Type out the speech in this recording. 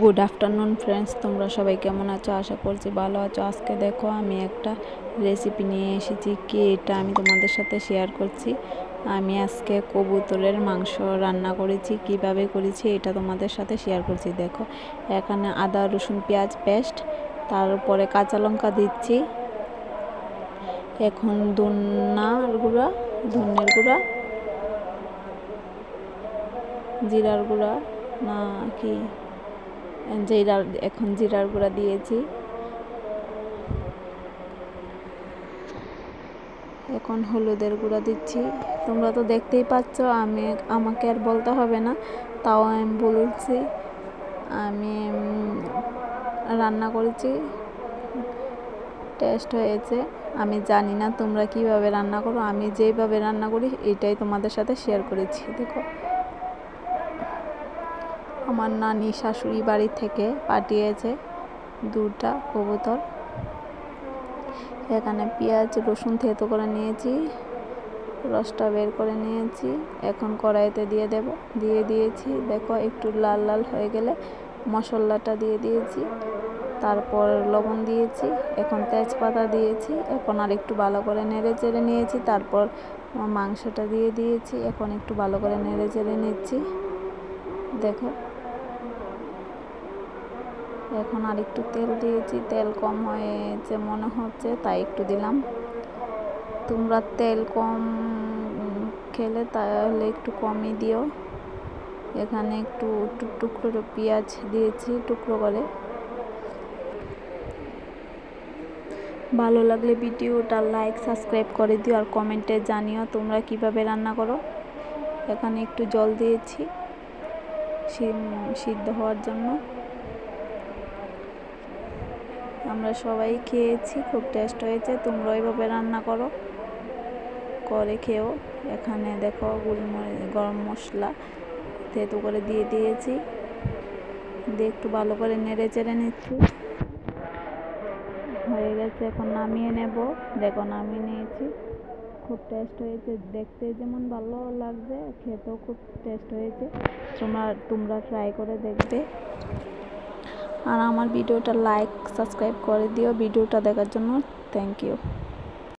Good afternoon friends তোমরা সবাই কেমন আছো? আশা করছি ভালো আছো। আজকে দেখো, আমি একটা রেসিপি নিয়ে এসেছি। কি এটা আমি তোমাদের সাথে শেয়ার করছি। আমি আজকে কবুতরের মাংস রান্না করেছি, কীভাবে করেছি এটা তোমাদের সাথে শেয়ার করছি। দেখো, এখানে আদা, রসুন, পেঁয়াজ পেস্ট তারপরে কাঁচা লঙ্কা দিচ্ছি। এখন ধন্যার গুঁড়া ধনের গুঁড়া, জিরার গুঁড়া, না কি? জিরার এখন জিরার গুঁড়া দিয়েছি। এখন হলুদের গুঁড়া দিচ্ছি। তোমরা তো দেখতেই পাচ্ছ, আমি, আমাকে আর বলতে হবে না। তাও আমি বলছি, আমি রান্না করেছি। টেস্ট হয়েছে। আমি জানি না তোমরা কীভাবে রান্না করো। আমি যেইভাবে রান্না করি, এটাই তোমাদের সাথে শেয়ার করেছি, দেখো। আমার নানি শাশুড়ি বাড়ি থেকে পাঠিয়েছে দুটা কবুতর। এখানে পেঁয়াজ, রসুন থেতো করে নিয়েছি, রসটা বের করে নিয়েছি, এখন কড়াইতে দিয়ে দেব, দিয়ে দিয়েছি। দেখো একটু লাল লাল হয়ে গেলে মশলাটা দিয়ে দিয়েছি, তারপর লবণ দিয়েছি, এখন তেজপাতা দিয়েছি, এখন আর একটু ভালো করে নেড়ে চেড়ে নিয়েছি, তারপর মাংসটা দিয়ে দিয়েছি, এখন একটু ভালো করে নেড়ে চেড়ে নিচ্ছি। দেখো এখন আর একটু তেল দিয়েছি, তেল কম হয়েছে মনে হচ্ছে, তাই একটু দিলাম। তোমরা তেল কম খেলে তাহলে একটু কমই দিও। এখানে একটু টুকরো পেঁয়াজ দিয়েছি টুকরো করে। ভালো লাগলে ভিডিওটা লাইক, সাবস্ক্রাইব করে দিও আর কমেন্টে জানিও তোমরা কীভাবে রান্না করো। এখানে একটু জল দিয়েছি সিদ্ধ হওয়ার জন্য। আমরা সবাই খেয়েছি, খুব টেস্ট হয়েছে। তোমরা ওইভাবে রান্না করো। করে খেও। এখানে দেখো গোলমরিচ গরম মশলা তেতো করে দিয়ে দিয়েছি। দিয়ে একটু ভালো করে নেড়ে চেড়ে নিচ্ছি। হয়ে গেছে, এখন নামিয়ে নেব। দেখো নামিয়ে নিয়েছি। খুব টেস্ট হয়েছে। দেখতে যেমন ভালো লাগছে, খেতেও খুব টেস্ট হয়েছে। তোমরা তোমরা ট্রাই করে দেখবে। আর আমার ভিডিওটা লাইক সাবস্ক্রাইব করে দিও। ভিডিওটা দেখার জন্য থ্যাংক ইউ